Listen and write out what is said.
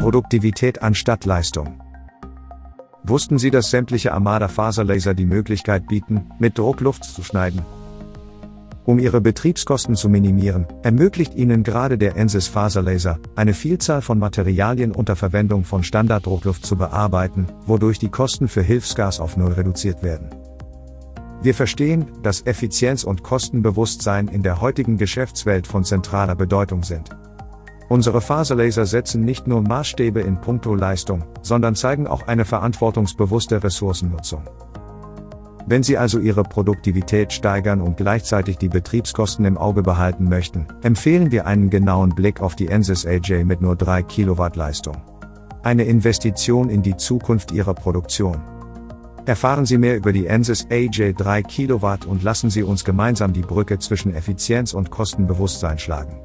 Produktivität anstatt Leistung. Wussten Sie, dass sämtliche Armada Faserlaser die Möglichkeit bieten, mit Druck Luft zu schneiden? Um Ihre Betriebskosten zu minimieren, ermöglicht Ihnen gerade der Ensys Faserlaser, eine Vielzahl von Materialien unter Verwendung von Standarddruckluft zu bearbeiten, wodurch die Kosten für Hilfsgas auf Null reduziert werden. Wir verstehen, dass Effizienz und Kostenbewusstsein in der heutigen Geschäftswelt von zentraler Bedeutung sind. Unsere Faserlaser setzen nicht nur Maßstäbe in puncto Leistung, sondern zeigen auch eine verantwortungsbewusste Ressourcennutzung. Wenn Sie also Ihre Produktivität steigern und gleichzeitig die Betriebskosten im Auge behalten möchten, empfehlen wir einen genauen Blick auf die Ensys AJ mit nur 3 Kilowatt Leistung. Eine Investition in die Zukunft Ihrer Produktion. Erfahren Sie mehr über die Ensys AJ 3 Kilowatt und lassen Sie uns gemeinsam die Brücke zwischen Effizienz und Kostenbewusstsein schlagen.